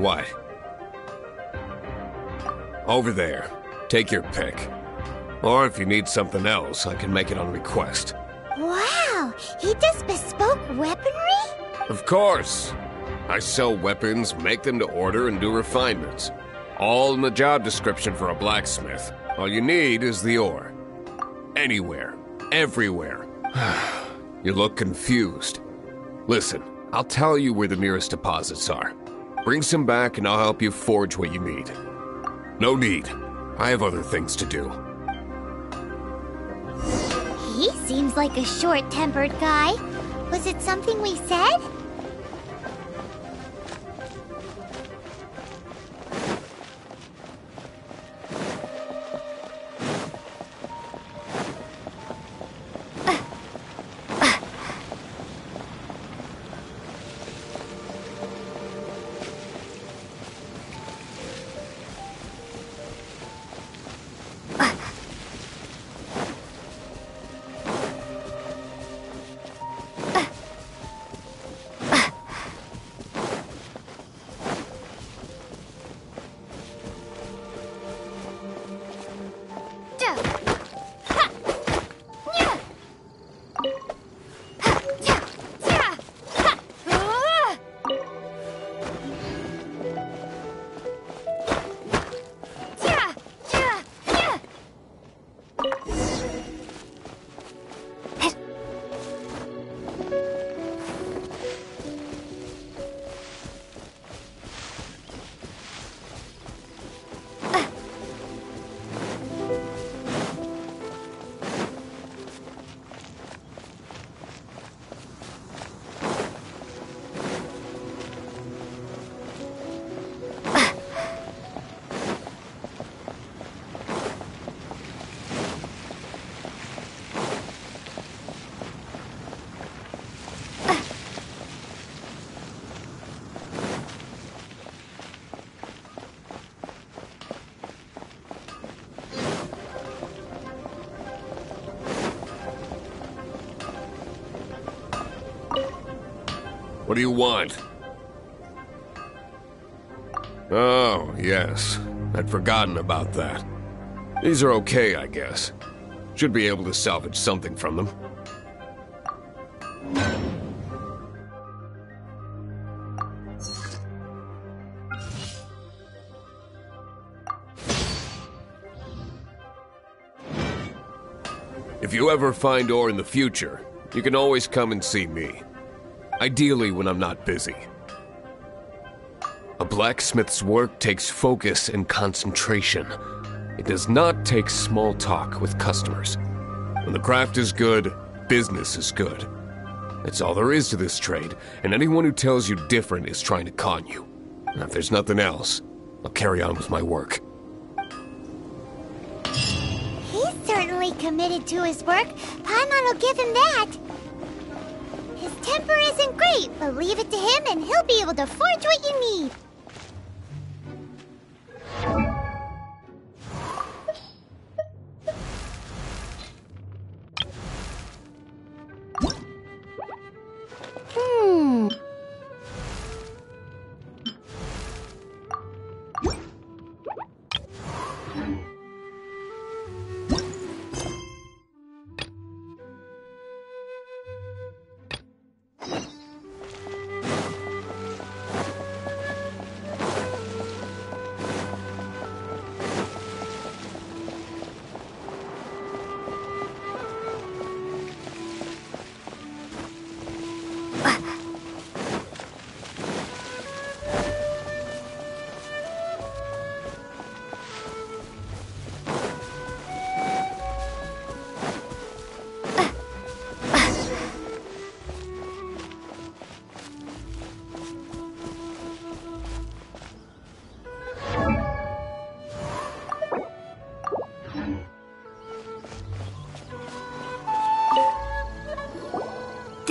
What? Over there. Take your pick. Or if you need something else, I can make it on request. Wow, he does bespoke weaponry? Of course. I sell weapons, make them to order, and do refinements. All in the job description for a blacksmith. All you need is the ore. Anywhere. Everywhere. you look confused. Listen, I'll tell you where the nearest deposits are. Bring some back and I'll help you forge what you need. No need. I have other things to do. He seems like a short-tempered guy. Was it something we said? What do you want? Oh, yes. I'd forgotten about that. These are okay, I guess. Should be able to salvage something from them. If you ever find ore in the future, you can always come and see me. Ideally when I'm not busy. A blacksmith's work takes focus and concentration. It does not take small talk with customers. When the craft is good, business is good. That's all there is to this trade, and anyone who tells you different is trying to con you. And if there's nothing else, I'll carry on with my work. He's certainly committed to his work. Paimon will give him that. Temper isn't great, but leave it to him and he'll be able to forge what you need.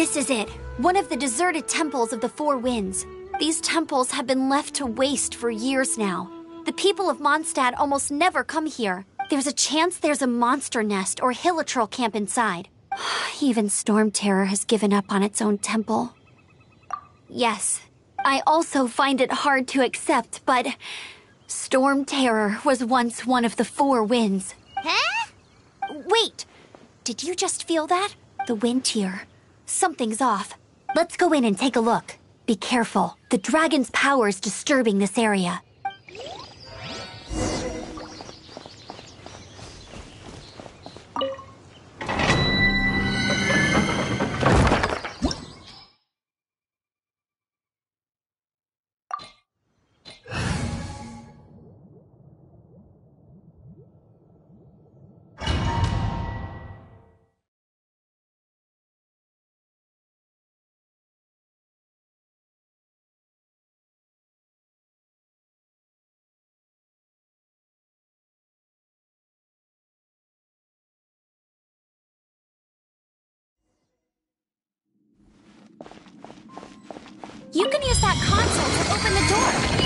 This is it. One of the deserted temples of the Four Winds. These temples have been left to waste for years now. The people of Mondstadt almost never come here. There's a chance there's a monster nest or hilichurl camp inside. Even Storm Terror has given up on its own temple. Yes, I also find it hard to accept, but Storm Terror was once one of the four winds. Huh? Wait! Did you just feel that? The wind here. Something's off. Let's go in and take a look. Be careful. The dragon's power is disturbing this area. You can use that console to open the door.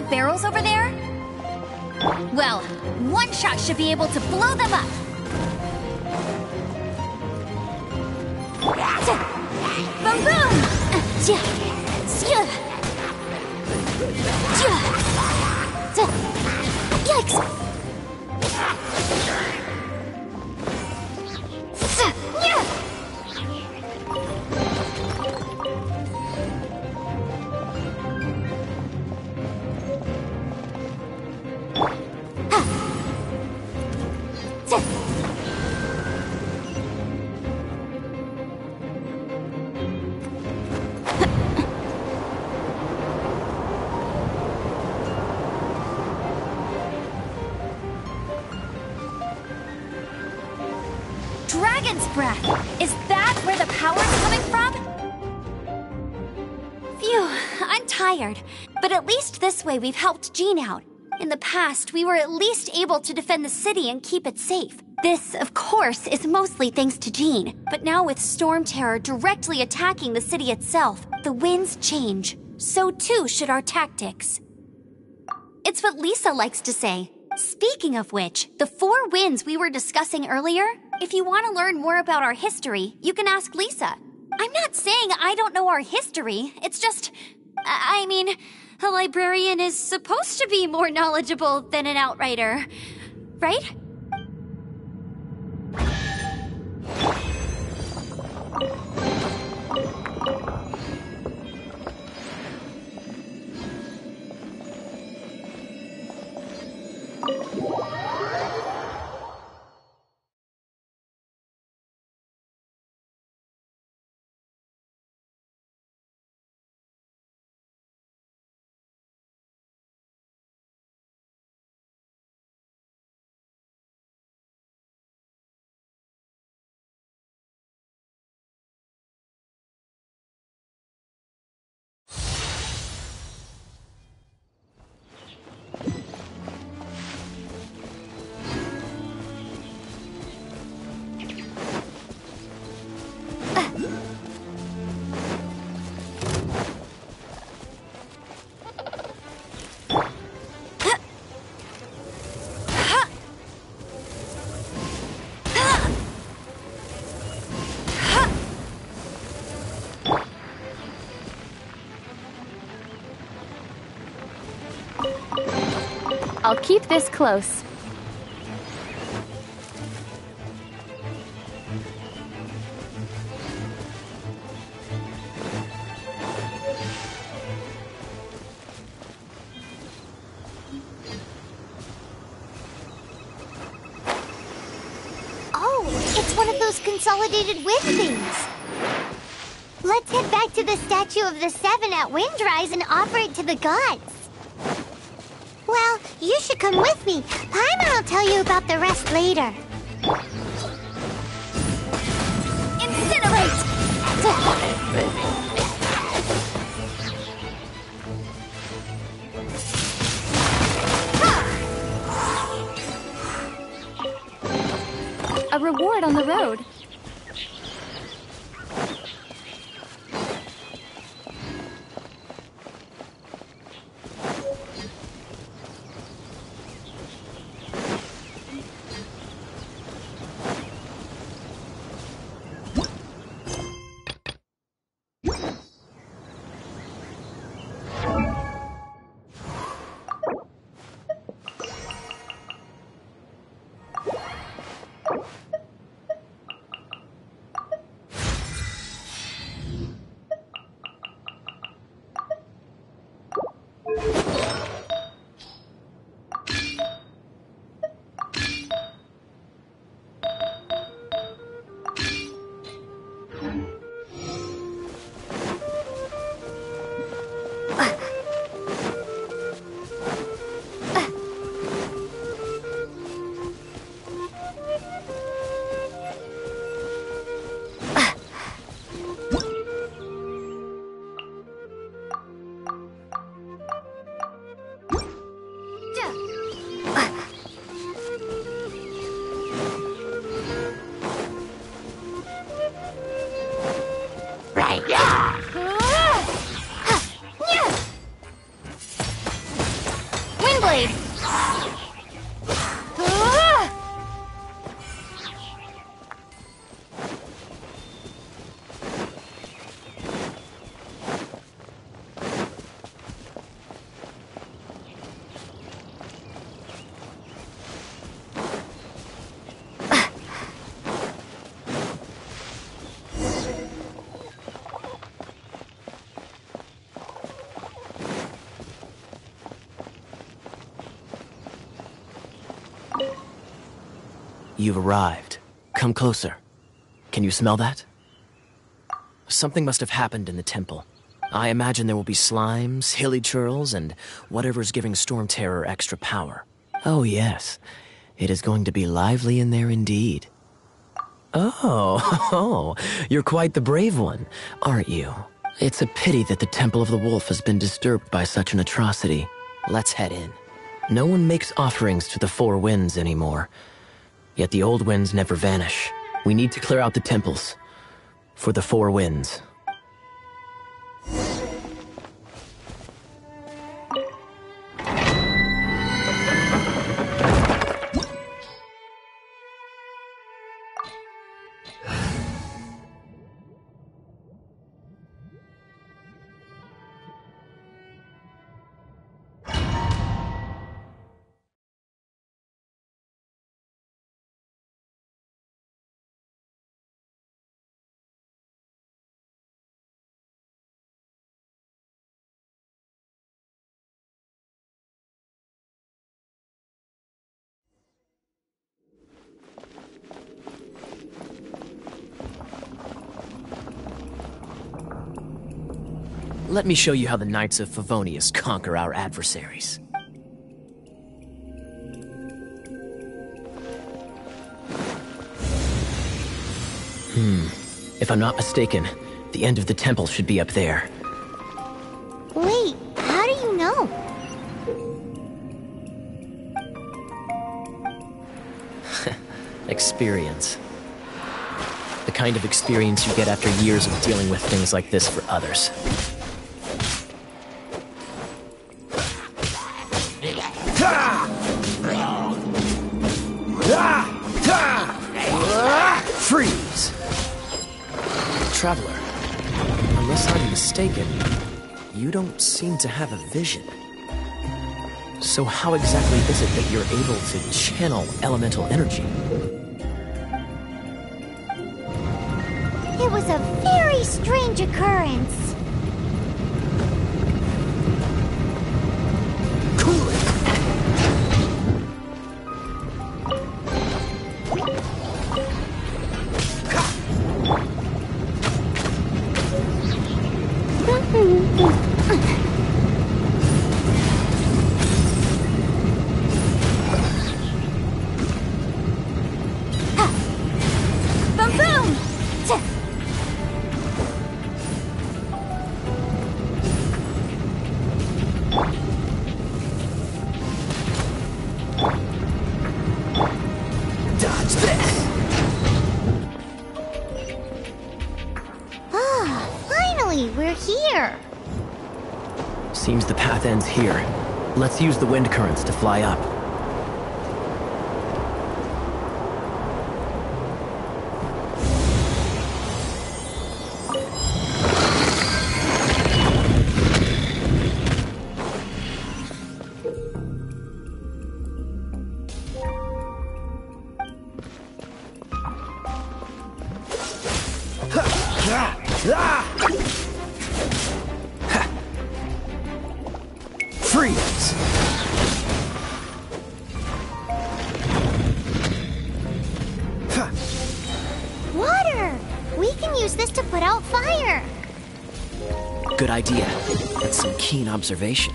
Explosive barrels over there? Well, one shot should be able to blow them up. Boom boom! Yikes! Way we've helped Jean out. In the past, we were at least able to defend the city and keep it safe. This, of course, is mostly thanks to Jean. But now with Storm Terror directly attacking the city itself, the winds change. So too should our tactics. It's what Lisa likes to say. Speaking of which, the four winds we were discussing earlier, if you want to learn more about our history, you can ask Lisa. I'm not saying I don't know our history. It's just, I I mean, a librarian is supposed to be more knowledgeable than an outrider, right? I'll keep this close. Oh, it's one of those consolidated wind things. Let's head back to the statue of the Seven at Windrise and offer it to the gods. You should come with me. Paimon will tell you about the rest later. Incinerate! A reward on the road. You've arrived. Come closer. Can you smell that? Something must have happened in the temple. I imagine there will be slimes, hilichurls, and whatever's giving Storm Terror extra power. Oh, yes. It is going to be lively in there indeed. Oh, oh, you're quite the brave one, aren't you? It's a pity that the Temple of the Wolf has been disturbed by such an atrocity. Let's head in. No one makes offerings to the Four Winds anymore. Yet the old winds never vanish. We need to clear out the temples. For the Four Winds. Let me show you how the Knights of Favonius conquer our adversaries. Hmm. If I'm not mistaken, the end of the temple should be up there. Wait, how do you know? Experience. The kind of experience you get after years of dealing with things like this for others. Traveler, unless I'm mistaken, you don't seem to have a vision. So how exactly is it that you're able to channel elemental energy? It was a very strange occurrence. Use the wind currents to fly up. Idea. That's some keen observation.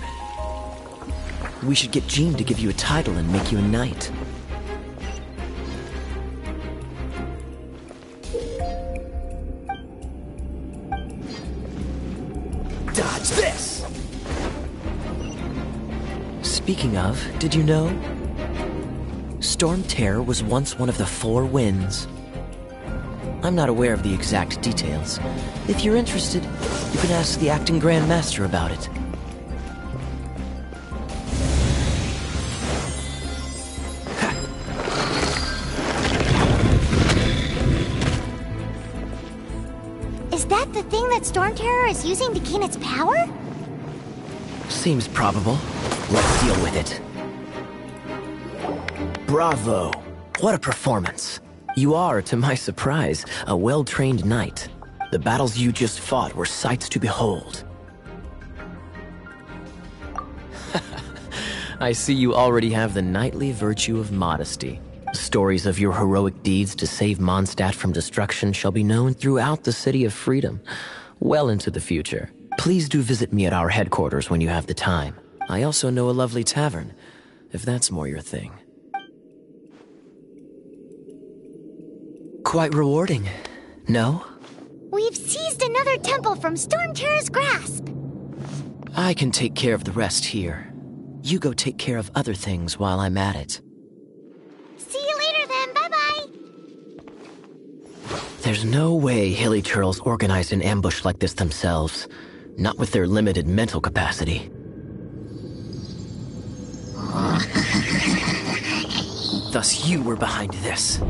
We should get Jean to give you a title and make you a knight. Dodge this! Speaking of, did you know? Storm Terror was once one of the four winds. I'm not aware of the exact details. If you're interested, can ask the acting Grand Master about it. Is that the thing that Storm Terror is using to gain its power? Seems probable. Let's deal with it. Bravo! What a performance. You are, to my surprise, a well-trained knight. The battles you just fought were sights to behold. I see you already have the knightly virtue of modesty. Stories of your heroic deeds to save Mondstadt from destruction shall be known throughout the City of Freedom, well into the future. Please do visit me at our headquarters when you have the time. I also know a lovely tavern, if that's more your thing. Quite rewarding, no? We've seized another temple from Storm Terror's grasp. I can take care of the rest here. You go take care of other things while I'm at it. See you later then. Bye bye. There's no way Hilichurls organized an ambush like this themselves, not with their limited mental capacity. Thus, you were behind this.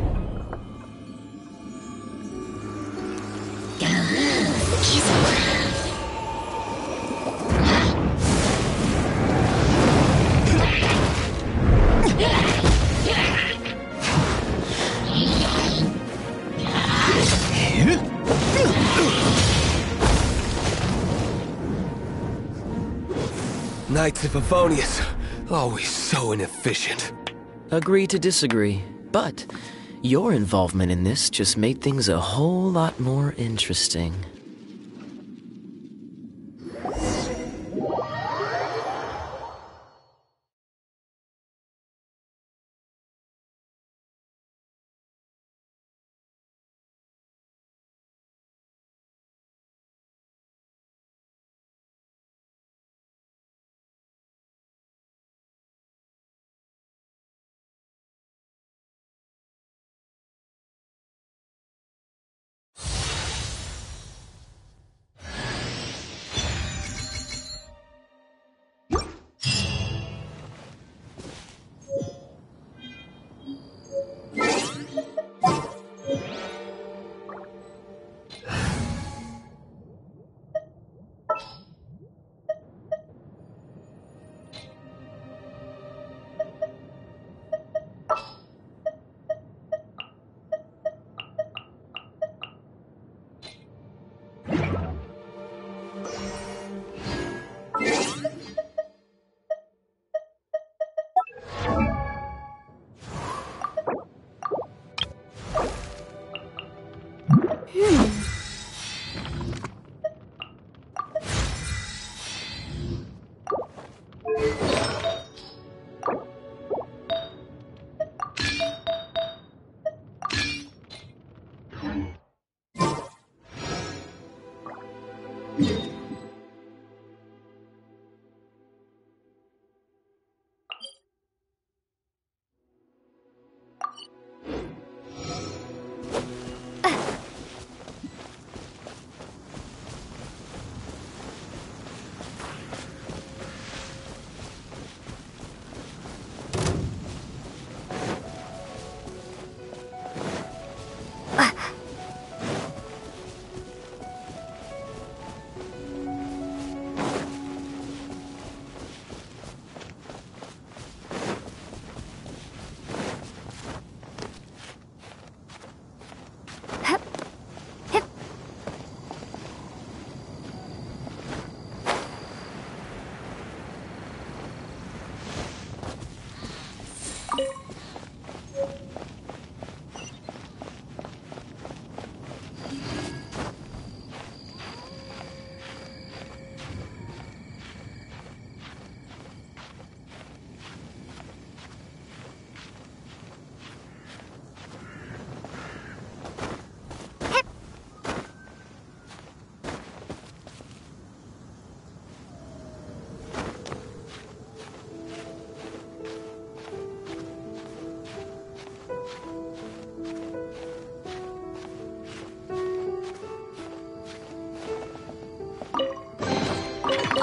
Knights of Favonius, always so inefficient. Agree to disagree, but your involvement in this just made things a whole lot more interesting.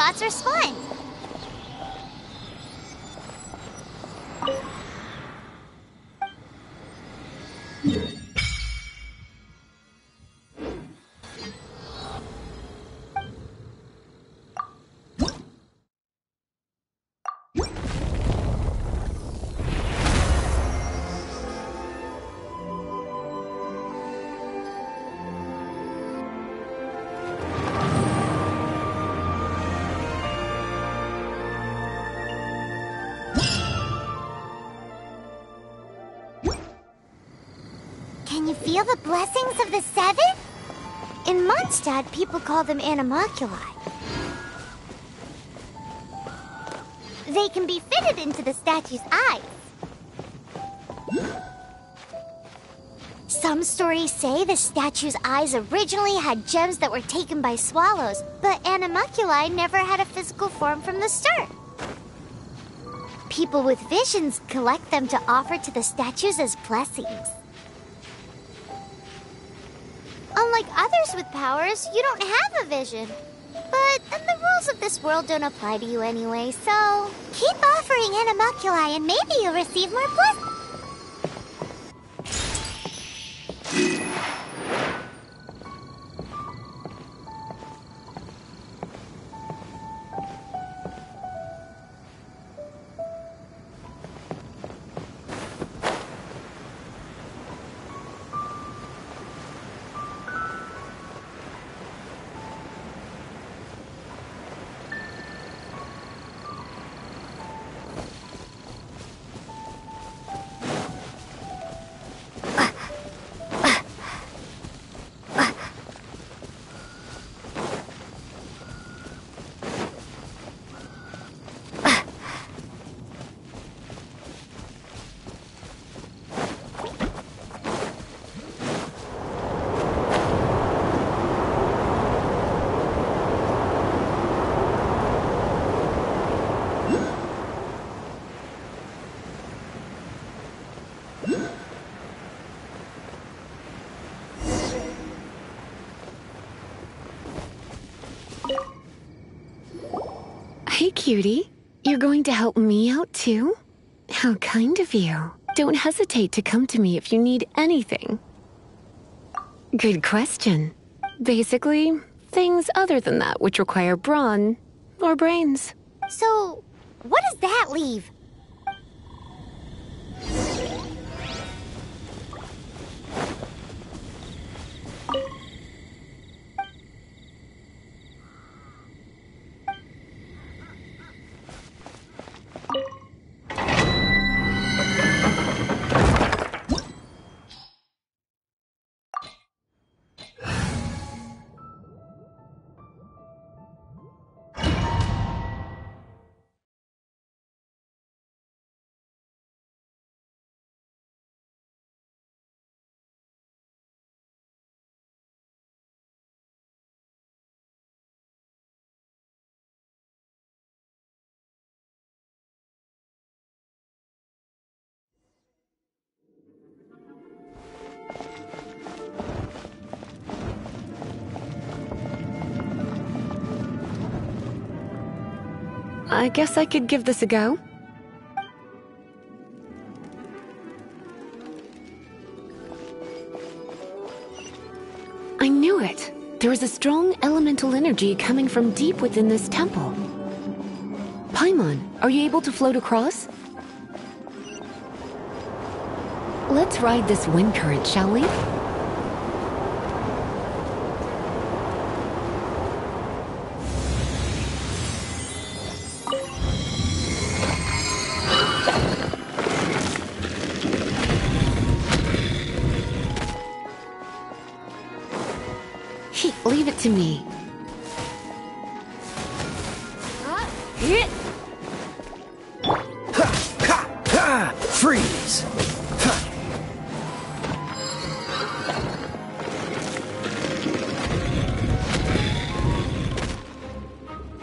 And see feel the blessings of the seven? In Mondstadt, people call them Anemoculi. They can be fitted into the statue's eyes. Some stories say the statue's eyes originally had gems that were taken by swallows, but Anemoculi never had a physical form from the start. People with visions collect them to offer to the statues as blessings. Others with powers, you don't have a vision. But then the rules of this world don't apply to you anyway, so keep offering Anemoculi and maybe you'll receive more blessings. Cutie. You're going to help me out too? How kind of you. Don't hesitate to come to me if you need anything. Good question. Basically, things other than that which require brawn or brains. So, what does that leave? I guess I could give this a go. I knew it. There is a strong elemental energy coming from deep within this temple. Paimon, are you able to float across? Let's ride this wind current, shall we?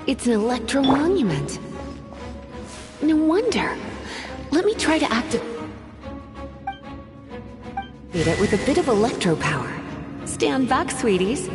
It's an electro monument. No wonder. Let me try to activate it with a bit of electro power. Stand back, sweeties.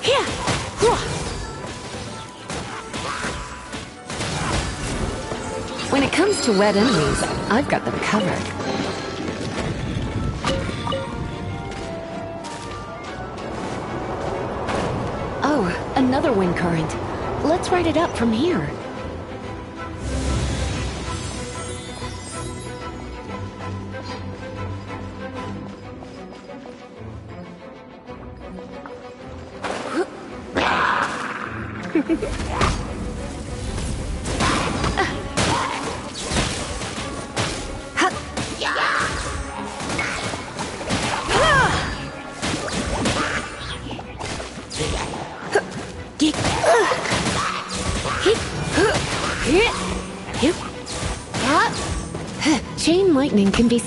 Here. Hua! When it comes to wet enemies, I've got them covered. Oh, another wind current. Let's ride it up from here.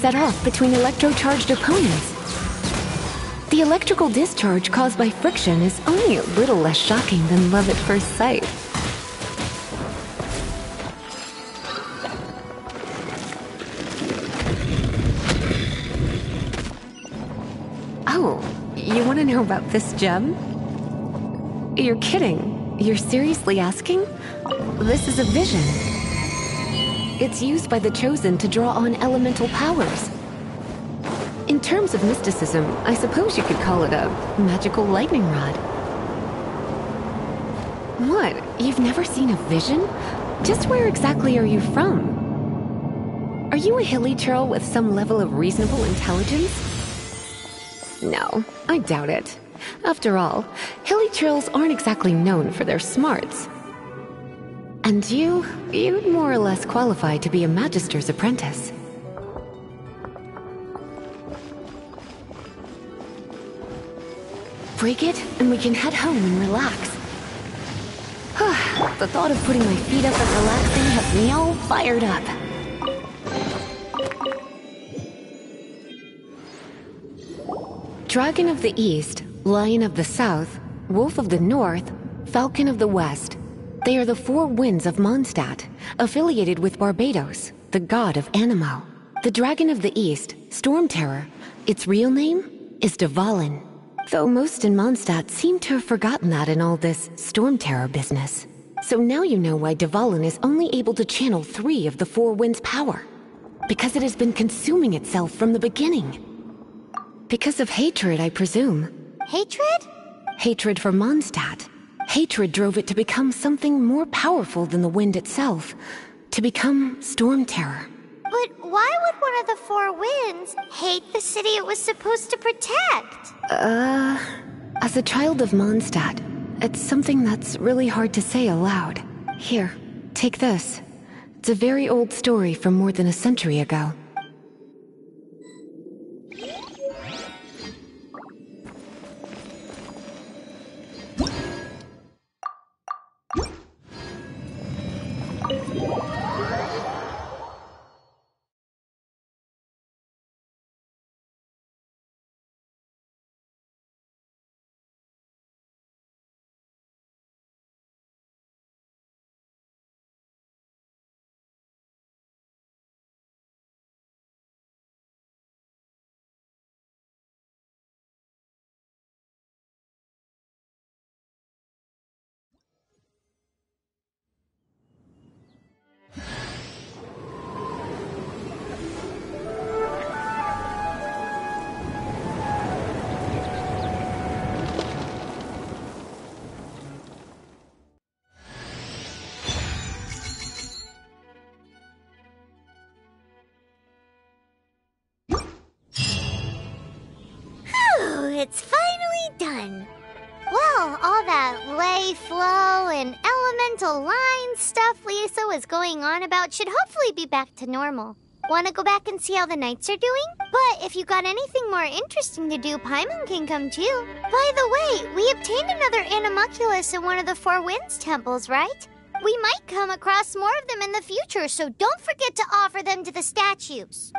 Set off between electrocharged opponents. The electrical discharge caused by friction is only a little less shocking than love at first sight. Oh, you want to know about this gem? You're kidding. You're seriously asking? This is a vision. It's used by the Chosen to draw on elemental powers. In terms of mysticism, I suppose you could call it a magical lightning rod. What? You've never seen a vision? Just where exactly are you from? Are you a hilichurl with some level of reasonable intelligence? No, I doubt it. After all, hilichurls aren't exactly known for their smarts. And you, you'd more or less qualify to be a Magister's apprentice. Break it, and we can head home and relax. the thought of putting my feet up and relaxing has me all fired up. Dragon of the East, Lion of the South, Wolf of the North, Falcon of the West. They are the four winds of Mondstadt, affiliated with Barbatos, the god of Anemo. The Dragon of the East, Storm Terror, its real name is Dvalin. Though most in Mondstadt seem to have forgotten that in all this Storm Terror business. So now you know why Dvalin is only able to channel three of the four winds' power. Because it has been consuming itself from the beginning. Because of hatred, I presume. Hatred? Hatred for Mondstadt. Hatred drove it to become something more powerful than the wind itself. To become Storm Terror. But why would one of the four winds hate the city it was supposed to protect? Uh... As a child of Mondstadt, it's something that's really hard to say aloud. Here, take this. It's a very old story from more than a century ago. Done. Well, all that ley flow and elemental line stuff Lisa was going on about should hopefully be back to normal. Want to go back and see how the knights are doing? But if you got anything more interesting to do, Paimon can come too. By the way, we obtained another Anemoculus in one of the Four Winds temples, right? We might come across more of them in the future, so don't forget to offer them to the statues.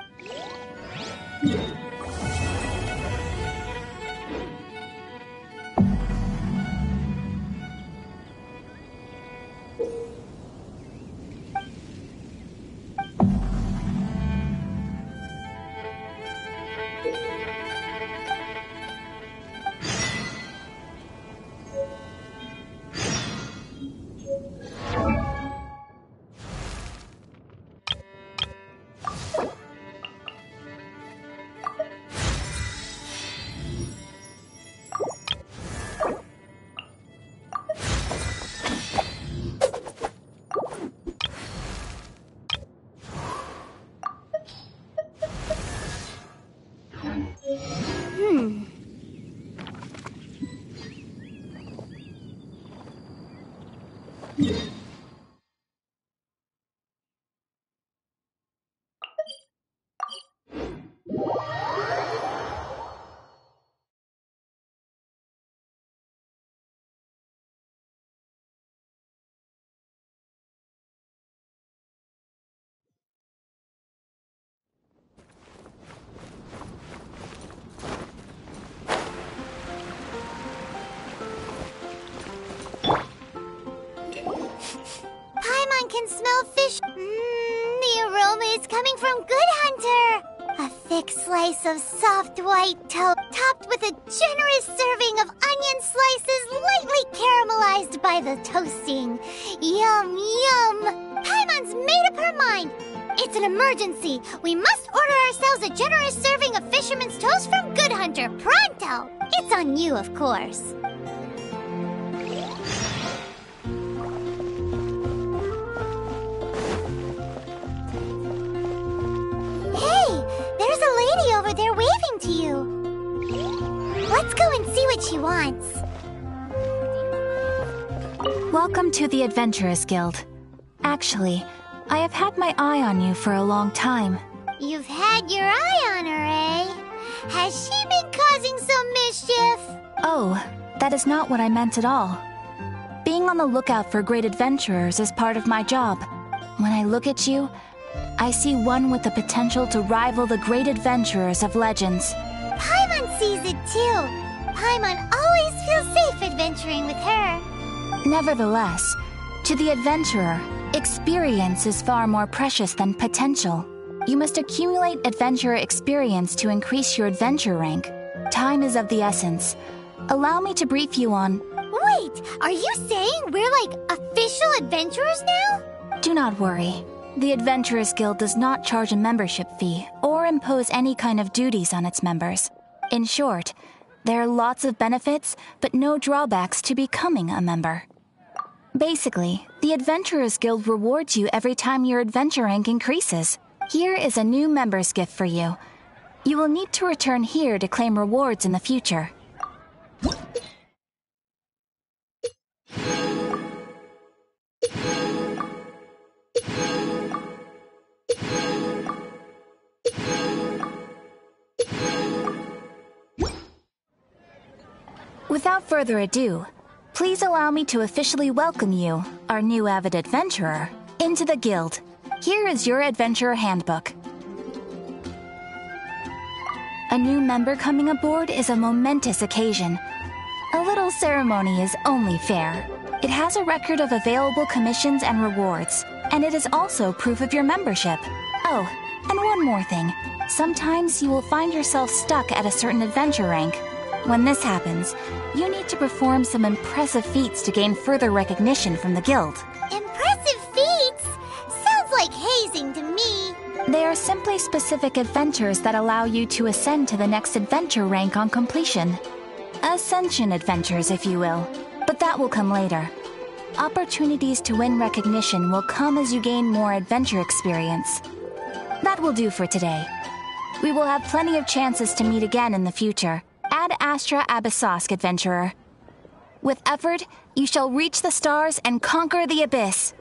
Can smell fish. Mmm, the aroma is coming from Good Hunter. A thick slice of soft white toast, topped with a generous serving of onion slices lightly caramelized by the toasting. Yum, yum. Paimon's made up her mind. It's an emergency. We must order ourselves a generous serving of fisherman's toast from Good Hunter, pronto. It's on you, of course. Hey, there's a lady over there waving to you. she wants. Welcome to the Adventurers Guild. Actually, I have had my eye on you for a long time. You've had your eye on her, eh? Has she been causing some mischief? Oh, that is not what I meant at all. Being on the lookout for great adventurers is part of my job. When I look at you, I see one with the potential to rival the great adventurers of legends. Paimon sees it too. Paimon always feels safe adventuring with her. Nevertheless, to the adventurer, experience is far more precious than potential. You must accumulate adventurer experience to increase your adventure rank. Time is of the essence. Allow me to brief you on. Wait, are you saying we're like official adventurers now? Do not worry. The Adventurers Guild does not charge a membership fee or impose any kind of duties on its members. In short, there are lots of benefits, but no drawbacks to becoming a member. Basically, the Adventurers Guild rewards you every time your adventure rank increases. Here is a new member's gift for you. You will need to return here to claim rewards in the future. Without further ado, please allow me to officially welcome you, our new avid adventurer, into the guild. Here is your adventurer handbook. A new member coming aboard is a momentous occasion. A little ceremony is only fair. It has a record of available commissions and rewards, and it is also proof of your membership. Oh, and one more thing. Sometimes you will find yourself stuck at a certain adventure rank. When this happens, you need to perform some impressive feats to gain further recognition from the guild. Impressive feats? Sounds like hazing to me. They are simply specific adventures that allow you to ascend to the next adventure rank on completion. Ascension adventures, if you will. But that will come later. Opportunities to win recognition will come as you gain more adventure experience. That will do for today. We will have plenty of chances to meet again in the future. Ad Astra Abyssosque, adventurer. With effort, you shall reach the stars and conquer the abyss.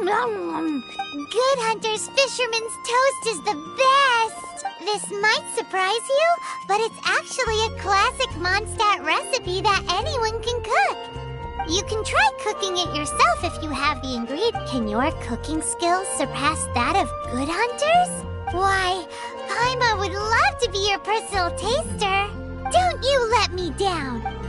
Good Hunter's Fisherman's Toast is the best. This might surprise you, but it's actually a classic Mondstadt recipe that anyone can cook. You can try cooking it yourself if you have the ingredients. Can your cooking skills surpass that of Good Hunter's? Why, Paimon would love to be your personal taster. Don't you let me down.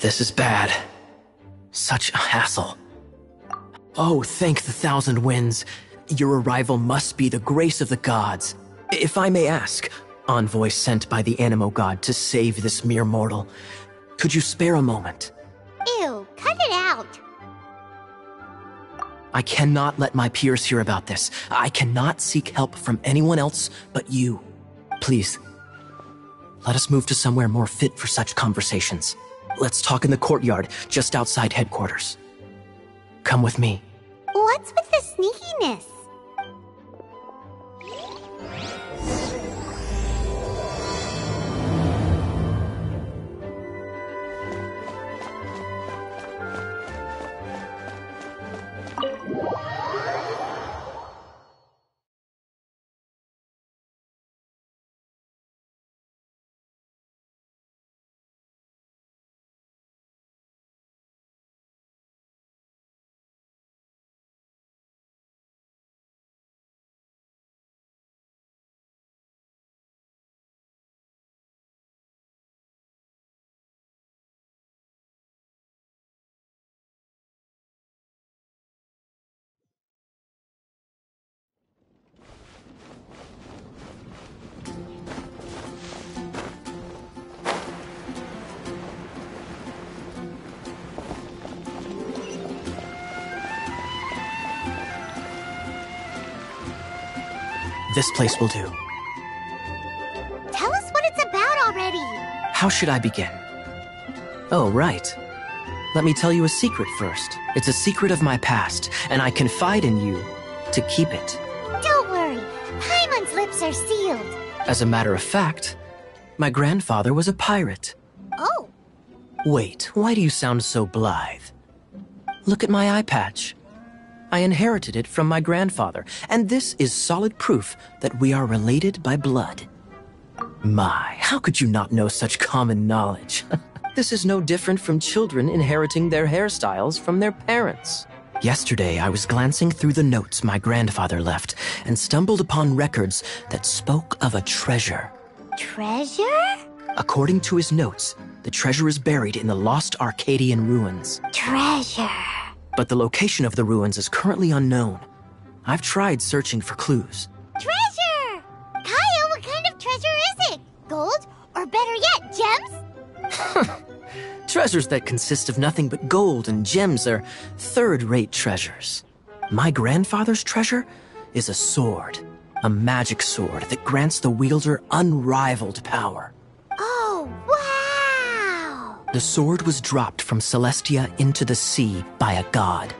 This is bad. Such a hassle. Oh, thank the thousand winds. Your arrival must be the grace of the gods. If I may ask, envoy sent by the Anemo god to save this mere mortal, could you spare a moment? Ew, cut it out. I cannot let my peers hear about this. I cannot seek help from anyone else but you. Please, let us move to somewhere more fit for such conversations. Let's talk in the courtyard just outside headquarters. Come with me. What's with the sneakiness? This place will do. Tell us what it's about already. How should I begin? Oh, right. Let me tell you a secret first. It's a secret of my past, and I confide in you to keep it. Don't worry, Paimon's lips are sealed. As a matter of fact, my grandfather was a pirate. Oh, Wait, why do you sound so blithe? Look at my eye patch. I inherited it from my grandfather, and this is solid proof that we are related by blood. My, how could you not know such common knowledge? this is no different from children inheriting their hairstyles from their parents. Yesterday, I was glancing through the notes my grandfather left and stumbled upon records that spoke of a treasure. treasure? According to his notes, the treasure is buried in the lost Arcadian ruins. Treasure. But the location of the ruins is currently unknown. I've tried searching for clues. Treasure! Kyle, what kind of treasure is it? Gold? Or better yet, gems? Treasures that consist of nothing but gold and gems are third rate treasures. My grandfather's treasure is a sword, a magic sword that grants the wielder unrivaled power. The sword was dropped from Celestia into the sea by a god.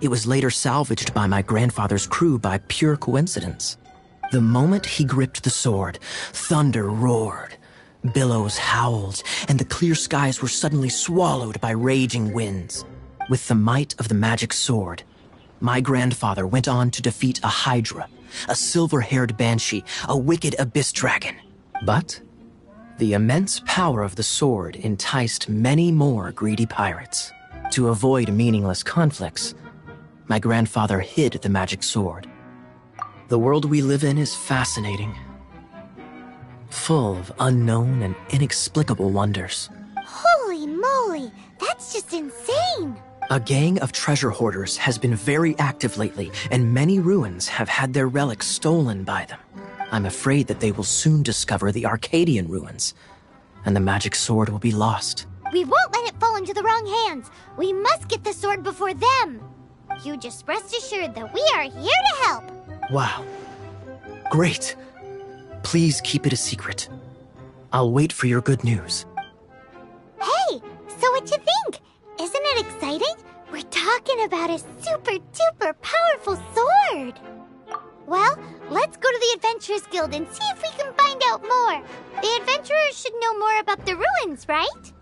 It was later salvaged by my grandfather's crew by pure coincidence. The moment he gripped the sword, thunder roared, billows howled, and the clear skies were suddenly swallowed by raging winds. With the might of the magic sword, my grandfather went on to defeat a hydra, a silver haired banshee, a wicked abyss dragon. But the immense power of the sword enticed many more greedy pirates. To avoid meaningless conflicts, my grandfather hid the magic sword. The world we live in is fascinating, full of unknown and inexplicable wonders. Holy moly, that's just insane! A gang of treasure hoarders has been very active lately, and many ruins have had their relics stolen by them. I'm afraid that they will soon discover the Arcadian ruins, and the magic sword will be lost. We won't let it fall into the wrong hands. We must get the sword before them. You just rest assured that we are here to help. Wow. Great. Please keep it a secret. I'll wait for your good news. Hey, so what you think? Isn't it exciting? We're talking about a super duper powerful sword. Well, let's go to the Adventurers Guild and see if we can find out more. The adventurers should know more about the ruins, right?